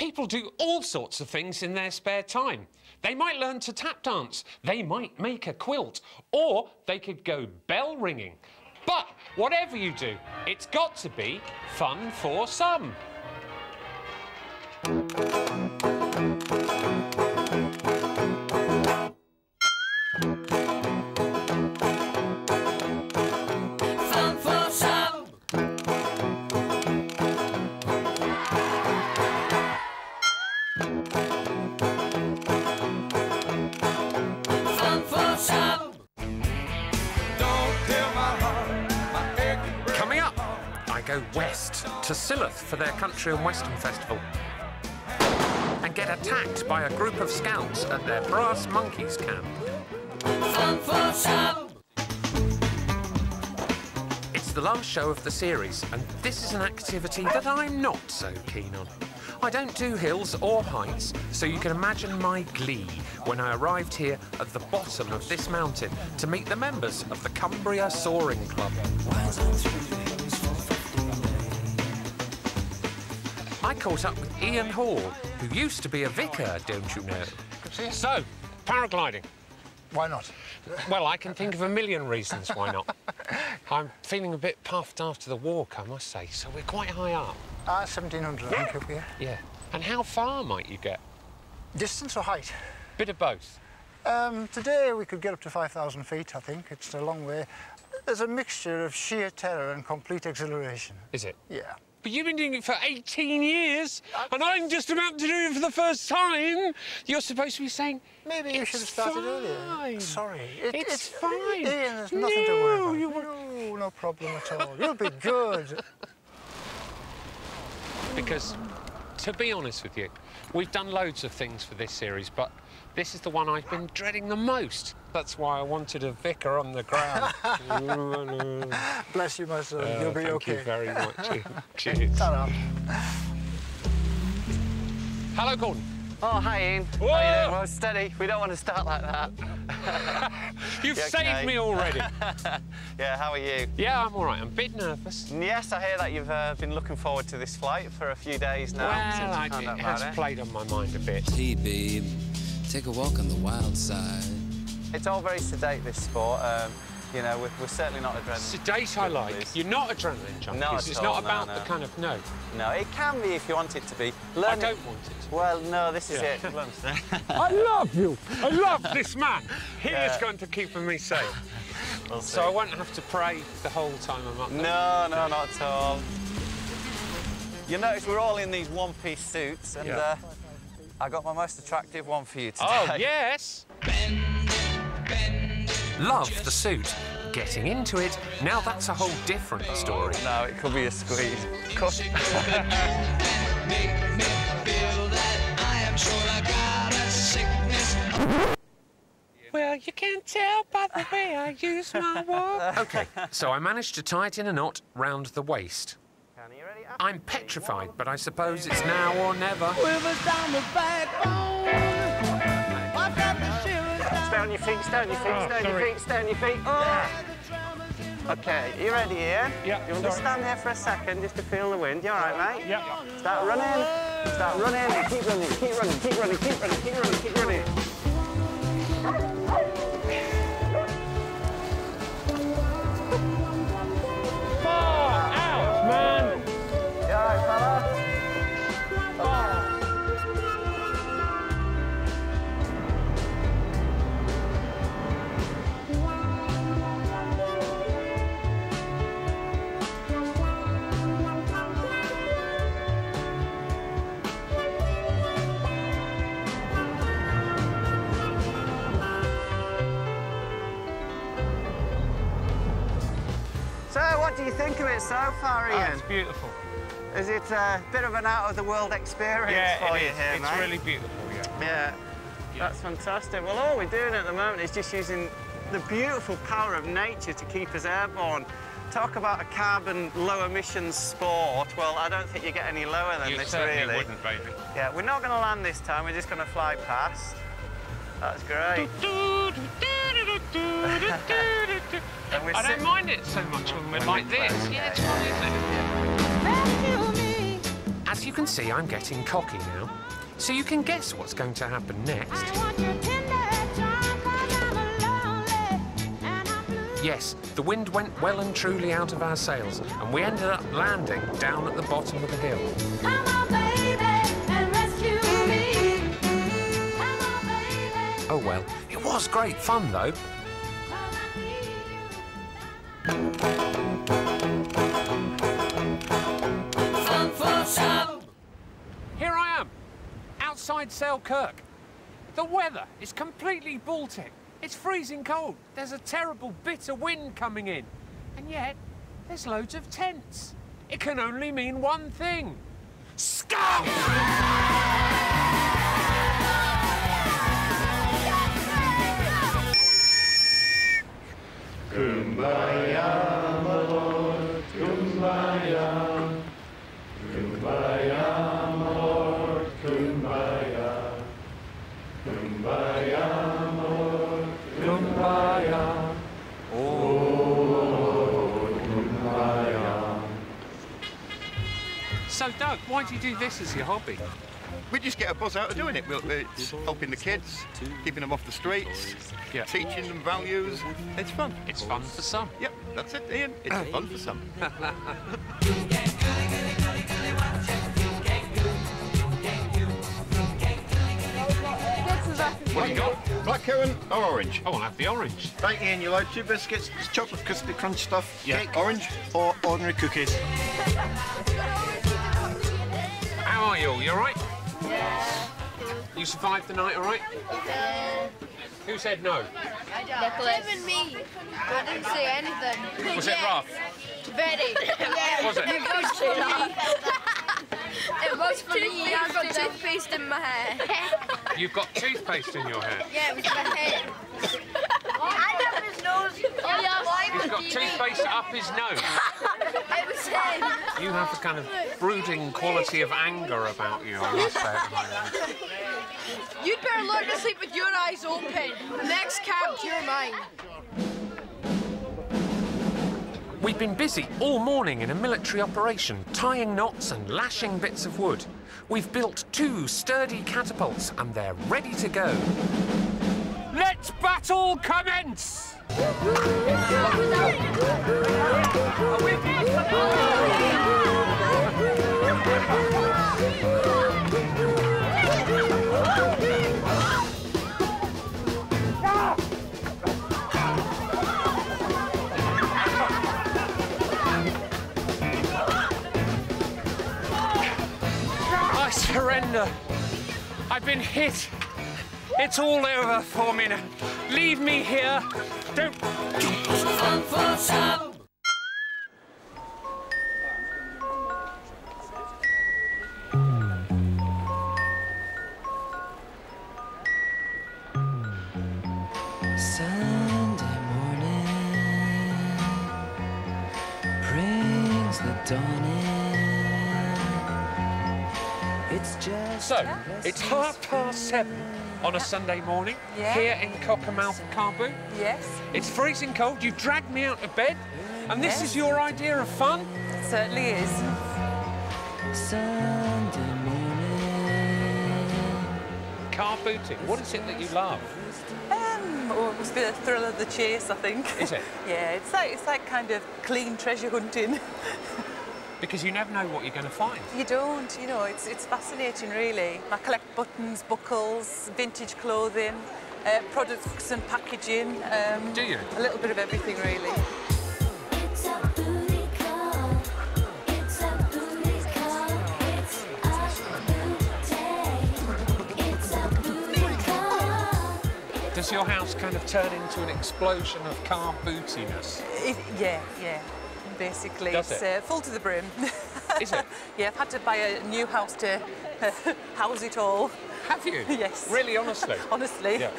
People do all sorts of things in their spare time. They might learn to tap dance, they might make a quilt, or they could go bell ringing. But whatever you do, it's got to be fun for some. To Silloth for their Country and Western Festival. And get attacked by a group of scouts at their Brass Monkeys camp. It's the last show of the series, and this is an activity that I'm not so keen on. I don't do hills or heights, so you can imagine my glee when I arrived here at the bottom of this mountain to meet the members of the Cumbria Soaring Club. I caught up with Ian Hall, who used to be a vicar, don't you know? So, paragliding. Why not? Well, I can think of a million reasons why not. I'm feeling a bit puffed after the walk, I must say, so we're quite high up. Ah, 1700, I think, up here. Yeah. And how far might you get? Distance or height? Bit of both. Um, today we could get up to 5,000 feet, I think. It's a long way. There's a mixture of sheer terror and complete exhilaration. Is it? Yeah. But you've been doing it for 18 years, and I'm just about to do it for the first time. You're supposed to be saying, Maybe you should have started fine. earlier. Sorry. It- It's fine. Ian, there's nothing to worry about. you No, no problem at all. You'll be good. Because, to be honest with you, we've done loads of things for this series, but this is the one I've been dreading the most. That's why I wanted a vicar on the ground. Bless you, my son. Uh, You'll be thank okay. you very much. Ian. Cheers. Ta-ra. Hello, Gordon. Oh, hi, Ian. How Whoa! you doing? Well, steady. We don't want to start like that. You've You saved okay? me already. Yeah, how are you? yeah, I'm all right. I'm a bit nervous. Yes, I hear that you've uh, been looking forward to this flight for a few days now. since Well, I, found it about has it. played on my mind a bit. Hey, babe, take a walk on the wild side. It's all very sedate, this sport. Um, you know, we're, we're certainly not adrenaline. Sedate, I like. junkies. You're not adrenaline junkies. Not at it's all, not about no. the kind of no. No, it can be if you want it to be. I don't want it. Well, no, this is Yeah. it. I love you. I love this man. He is going to keep me safe. We'll So I won't have to pray the whole time I'm up there. No, no, not at all. You notice we're all in these one-piece suits, and Yeah. uh, I got my most attractive one for you oh, today. Oh, yes. Love the suit. Getting into it, now that's a whole different oh, story. No, it could be a squeeze. Cut. Well, you can't tell by the way I use my walk. OK, so I managed to tie it in a knot round the waist. Are you ready? I'm petrified, but I suppose it's now or never. Stay on your feet, stay on your feet, stay on your feet, stay on your feet. Oh. Okay, you ready here? Yeah, You want to stand here for a second just to feel the wind? You all right, mate? Yeah. Start running. Start running. Keep running. Keep running. Keep running. Keep running. Keep running. Keep running. Far what do you think of it so far, Ian? Oh, it's beautiful. Is it a bit of an out-of-the-world experience Yeah, for you is. here, It's mate? really beautiful, yeah. Yeah, that's fantastic. Well, all we're doing at the moment is just using the beautiful power of nature to keep us airborne. Talk about a carbon low emissions sport. Well, I don't think you get any lower than You this, certainly really. wouldn't, baby. Yeah, we're not going to land this time. We're just going to fly past. That's great. And we're I don't mind it so much when we're When like we this. play, Yeah, it's yeah, fun, isn't it? As you can see, I'm getting cocky now. So you can guess what's going to happen next. Yes, the wind went well and truly out of our sails, and we ended up landing down at the bottom of the hill. Oh well, it was great fun though. Here I am, outside Selkirk. The weather is completely Baltic. It's freezing cold. There's a terrible bitter wind coming in. And yet, there's loads of tents. It can only mean one thing. Scum! Do you do this as your hobby? We just get a buzz out of doing it. We'll- It's helping the kids, keeping them off the streets, Yeah. teaching them values. It's fun. It's fun for some. Yep, that's it, Ian. It's fun for some. What have you got? Blackcurrant or orange? Oh, I'll have the orange. Right, Ian, you like two biscuits, chocolate custard crunch stuff, Yeah. cake, orange, or ordinary cookies? How are you all? You all right? Yeah. You survived the night all right? Yeah. Who said no? Even me. I didn't say anything. Was it rough? Very. Yeah. Was it? It was for me. it was for me. I got toothpaste in my hair. You've got toothpaste in your hair. Yeah, it was my hair. I have his nose. Oh, yeah. He's got toothpaste up his nose. It was him. You have a kind of brooding quality of anger about you, I must say. at the moment. You'd better learn to sleep with your eyes open. Next camp, you're mine. We've been busy all morning in a military operation, tying knots and lashing bits of wood. We've built two sturdy catapults and they're ready to go. Let battle commence! I surrender. I've been hit. It's all over for me now. Leave me here. Don't. Fun for some. Sunday morning brings the dawn in. It's just So, it's half past seven on a Sunday morning Yeah. here in Cockermouth, Carboon. Yes, It's freezing cold. You've dragged me out of bed, and this is your idea of fun? it certainly is. Sunday morning. Car booting. What is it that you love? Um, oh, it must be the thrill of the chase, I think. Is it? yeah, it's like it's like kind of clean treasure hunting. Because you never know what you're going to find. You don't, you know, it's it's fascinating, really. I collect buttons, buckles, vintage clothing, uh, products and packaging. Um, Do you? A little bit of everything, really. It's a booty call. It's a booty call. It's a booty. It's a booty call. Does your house kind of turn into an explosion of car bootiness? It, yeah, yeah. Basically, Does it's it? Uh, full to the brim. Is it? yeah, I've had to buy a new house to house it all. Have you? Yes. Really, honestly? Honestly. Yeah.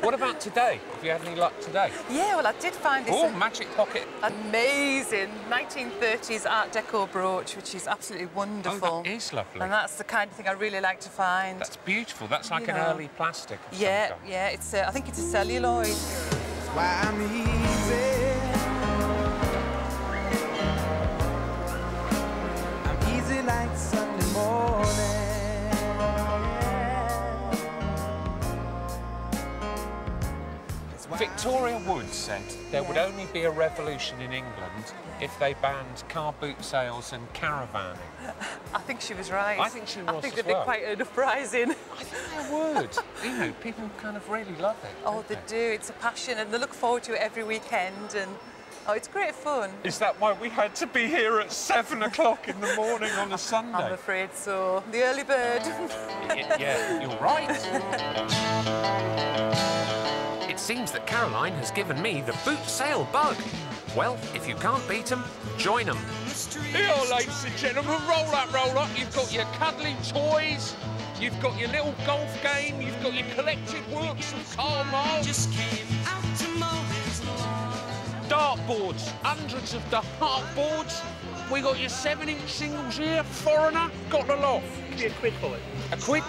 What about today? Have you had any luck today? Yeah, well, I did find this Oh, uh, magic pocket. amazing 1930s Art Deco brooch, which is absolutely wonderful. Oh, that is lovely. And that's the kind of thing I really like to find. That's beautiful. That's like You an know. early plastic. of some yeah, kind. yeah. It's uh, I think it's a celluloid. Why I'm easy. Victoria Wood said there would only be a revolution in England if they banned car boot sales and caravanning. I think she was right. I think she was. I think they'd well. be quite enterprising. I think they would. you know, people kind of really love it. Oh, they, they do. It's a passion, and they look forward to it every weekend. And oh, it's great fun. Is that why we had to be here at seven o'clock in the morning on a Sunday? I'm afraid so. The early bird. Y- yeah, you're right. It seems that Caroline has given me the boot sale bug. Well, if you can't beat them, join them. Here, ladies and gentlemen, roll up, roll up. You've got your cuddly toys, you've got your little golf game, you've got your collected works of Karl Marx. Just came out to Dartboards, hundreds of the dartboards. We got your seven-inch singles here, foreigner, got the lot. Give me a quid for it. A quid?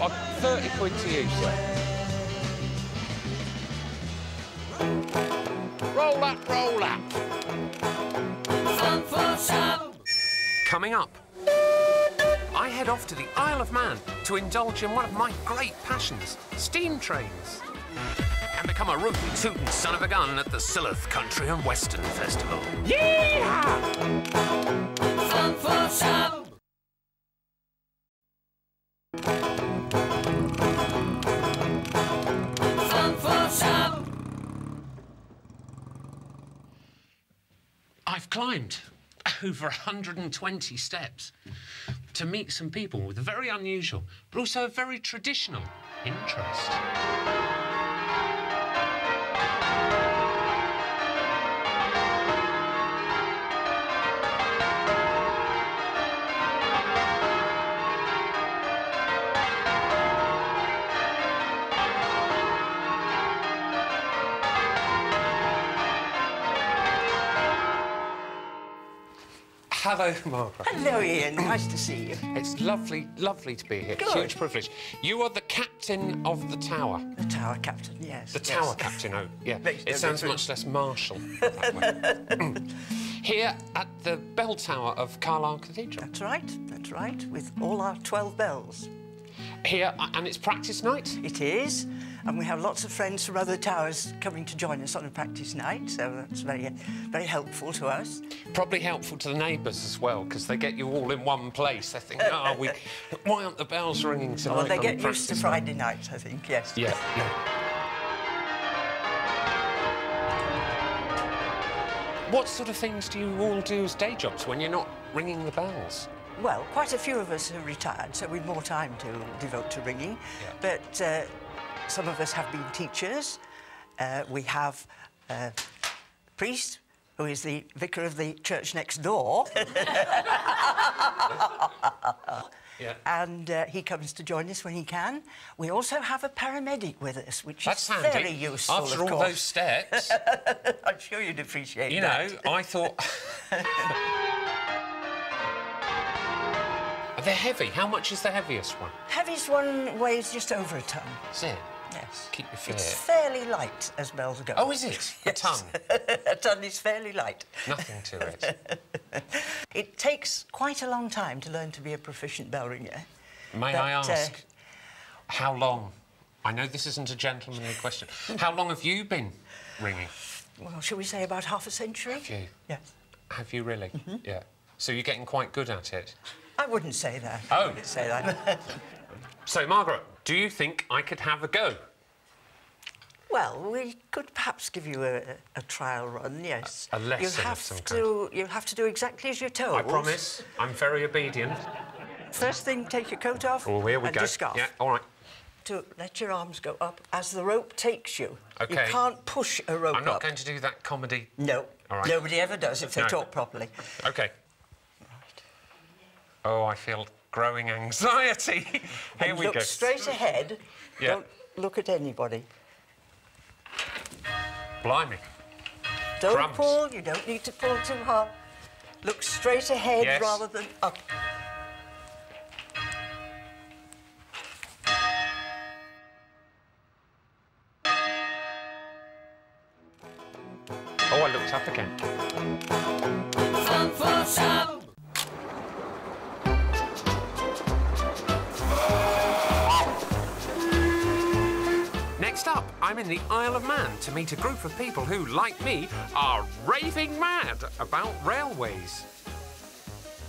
Uh, 30 quid to you, sir. Roll up, roll up. Coming up, I head off to the Isle of Man to indulge in one of my great passions, steam trains. And become a rootin' tootin' son of a gun at the Silloth Country and Western Festival. Yeah! I've climbed over 120 steps to meet some people with a very unusual, but also a very traditional interest. Hello, Margaret. Hello, Ian. Nice to see you. It's lovely, lovely to be here. Good. Huge privilege. You are the captain of the tower. The tower captain, yes. The yes. tower captain, oh, yeah. Makes it no sounds difference. much less martial that way. Here at the bell tower of Carlisle Cathedral. That's right, that's right, with all our 12 bells. Here, and it's practice night. It is, and we have lots of friends from other towers coming to join us on a practice night, so that's very, very helpful to us. Probably helpful to the neighbours as well, because they get you all in one place. They think, oh, we, why aren't the bells ringing tonight? Well, they get used to practice night?" Friday night, I think, yes. Yeah, yeah. What sort of things do you all do as day jobs when you're not ringing the bells? Well, quite a few of us are retired, so we've more time to devote to ringing. Yeah. But uh, some of us have been teachers. Uh, we have a priest who is the vicar of the church next door. Yeah. And uh, he comes to join us when he can. We also have a paramedic with us, which That's is handy. very useful, After of all course. those steps, I'm sure you'd appreciate it. you know. I thought. Are They're heavy. How much is the heaviest one? Heaviest one weighs just over a ton. Is it? Yes. Keep you fit. It's fairly light as bells go. Oh, is it? A ton? a ton is fairly light. Nothing to it. It takes quite a long time to learn to be a proficient bell ringer. May But, I uh, ask, how long? I know this isn't a gentlemanly question. How long have you been ringing? Well, shall we say about half a century? Have you? Yes. Have you really? Mm-hmm. Yeah. So you're getting quite good at it. I wouldn't say that. Oh. I wouldn't say that. So, Margaret, do you think I could have a go? well, we could perhaps give you a, a trial run, yes. A- a lesson you'll of have some to, You'll have to do exactly as you're told. I promise. I'm very obedient. First thing, take your coat off Oh, here we and go. your scarf. Yeah, all right. To let your arms go up as the rope takes you. OK. You can't push a rope I'm not up. going to do that comedy. No. All right. Nobody ever does if they No. talk properly. OK. Right. Oh, I feel growing anxiety. Here and we look go. straight ahead. Yeah. Don't look at anybody. Blimey. Don't pull. You don't need to pull too hard. Look straight ahead Yes. rather than up. Oh, I looked up again. Next up, I'm in the Isle of Man to meet a group of people who, like me, are raving mad about railways.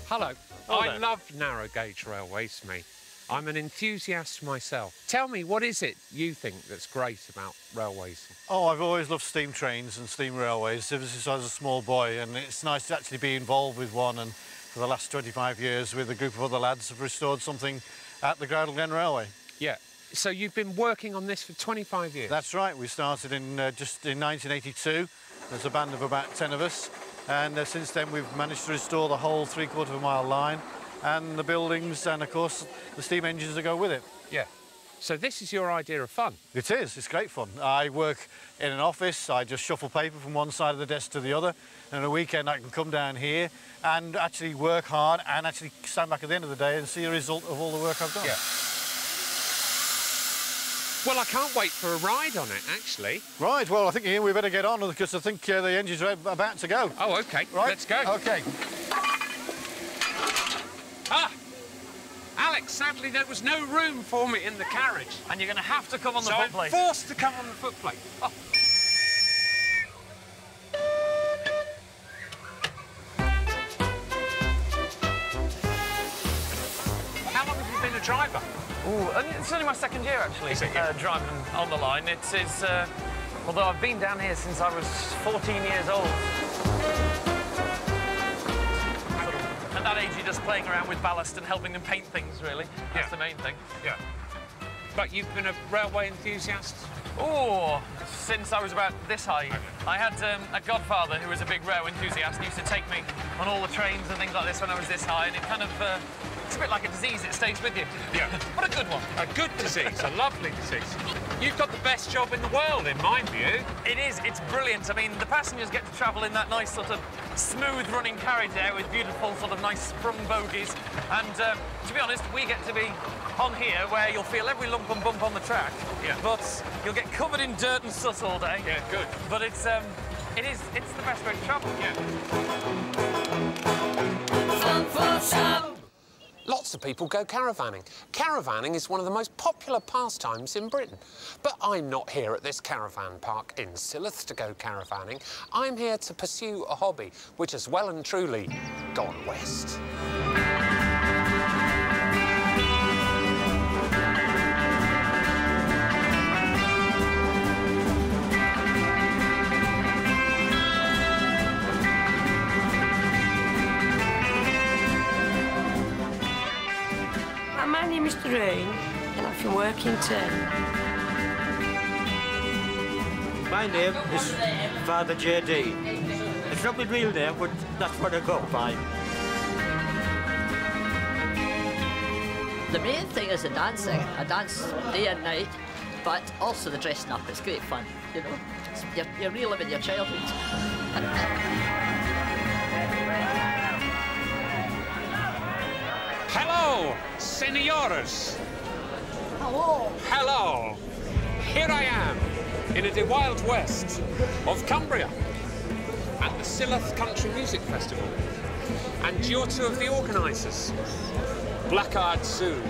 Hello. Hello I love narrow gauge railways, me. I'm an enthusiast myself. Tell me, what is it you think that's great about railways? Oh, I've always loved steam trains and steam railways ever since I was a small boy, and it's nice to actually be involved with one. And for the last 25 years, with a group of other lads, have restored something at the Groudle Glen Railway. Yeah. So you've been working on this for 25 years? That's right. We started in uh, just in 1982. There's a band of about 10 of us, and uh, since then we've managed to restore the whole three-quarter of a mile line, and the buildings, and of course the steam engines that go with it. Yeah. So this is your idea of fun? It is. It's great fun. I work in an office. I just shuffle paper from one side of the desk to the other. And on a weekend, I can come down here and actually work hard and actually stand back at the end of the day and see the result of all the work I've done. Yeah. Well, I can't wait for a ride on it, actually. Right. Well, I think Ian, we better get on because I think uh, the engines are about to go. Oh, OK. Right. Let's go. OK. Ah! Alex, sadly, there was no room for me in the carriage. And you're going to have to come on the so I'm forced to come on the footplate. Oh. Ooh, and it's only my second year actually it, yeah? uh, driving on the line. It is, uh, although I've been down here since I was 14 years old. At that age, you're just playing around with ballast and helping them paint things. Really, that's Yeah. the main thing. Yeah. But you've been a railway enthusiast? Oh, since I was about this high. I had um, a godfather who was a big rail enthusiast and used to take me on all the trains and things like this when I was this high, and it kind of, uh, it's a bit like a disease, that stays with you. Yeah. What a good one. A good disease, a lovely disease. You've got the best job in the world, in my view. It is, it's brilliant. I mean, the passengers get to travel in that nice sort of smooth running carriage there with beautiful sort of nice sprung bogies. And um, to be honest, we get to be on here where you'll feel every lump and bump on the track. Yeah. But you'll get covered in dirt and soot all day. Yeah, good. But it's, um, it is, it's the best way to travel. Yeah. Lots of people go caravanning. Caravanning is one of the most popular pastimes in Britain. But I'm not here at this caravan park in Silloth to go caravanning. I'm here to pursue a hobby which has well and truly gone west. My name is and I'm from Workington. My name is Father J.D. It's not my real name, but that's what I go by. The main thing is the dancing. I dance day and night, but also the dressing up. It's great fun, you know. You're, you're reliving your childhood. Hello, senores. Hello. Hello. Here I am in the wild west of Cumbria at the Silloth Country Music Festival. And you're two of the organisers, Blackguard Sue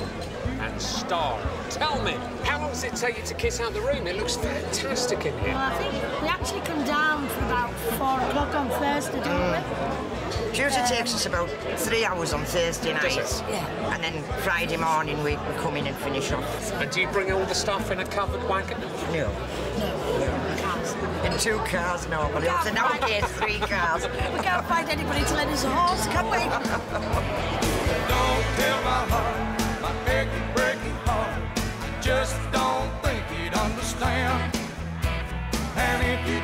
and Star. Tell me, how long does it take you to kiss out the room? It looks fantastic in Well, here. I think we actually come down for about four o'clock on Thursday, don't we? Mm. Usually takes us about three hours on Thursday night. Yeah. And then Friday morning we, we come in and finish off. And do you bring all the stuff in a covered wagon? No. In two cars, no, but it's nowadays three cars. We can't find anybody to lend us a horse, can we?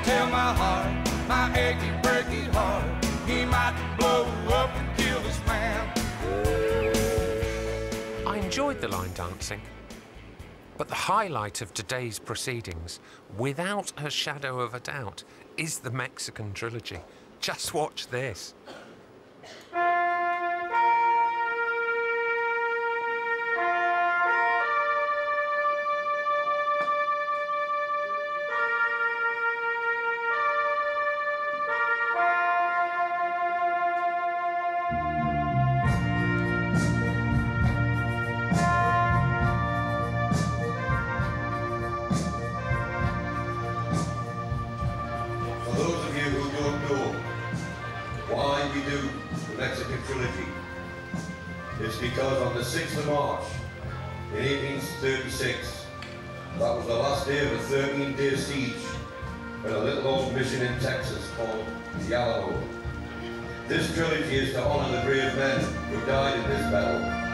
tell my heart, my achy, breaky heart, he might blow up and kill this man. I enjoyed the line dancing. But the highlight of today's proceedings, without a shadow of a doubt, is the Mexican trilogy. Just watch this. Mexican Trilogy. It's because on the 6th of March, in 1836, that was the last day of a 13-day siege at a little old mission in Texas called Alamo. This trilogy is to honour the brave men who died in this battle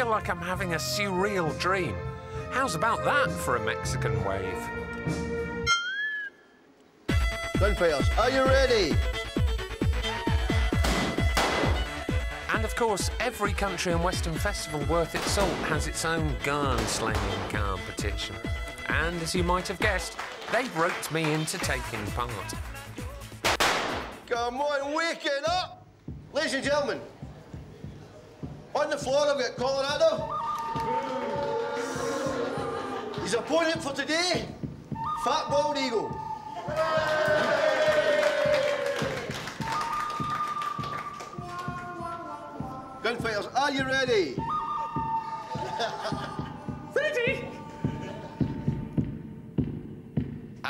feel like I'm having a surreal dream. How's about that for a Mexican wave? Gunfighters, are you ready? And of course, every country and Western festival worth its salt has its own gun slinging competition. And as you might have guessed, they roped me into taking part. Come on, wake it up! Ladies and gentlemen, on the floor I've got Colorado. His opponent for today, Fat Bald Eagle. Gunfighters, are you ready? Ready?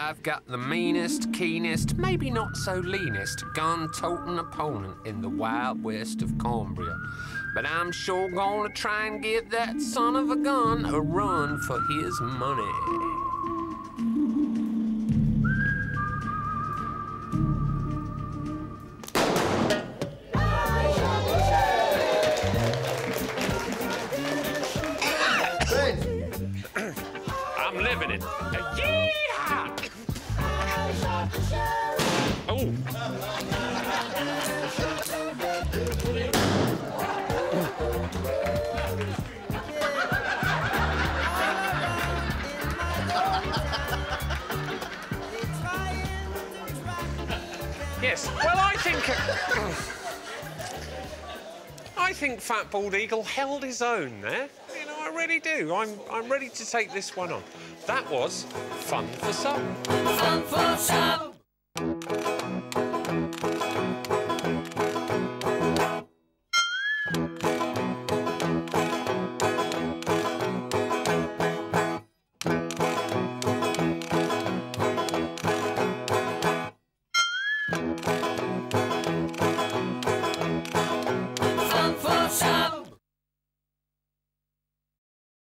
I've got the meanest, keenest, maybe not so leanest gun-toting opponent in the wild west of Cumbria. But I'm sure gonna try and give that son of a gun a run for his money. Yes. Well, I think. Uh, I think Fat Bald Eagle held his own there. You know, I really do. I'm, I'm ready to take this one on. That was fun for some. Fun for some.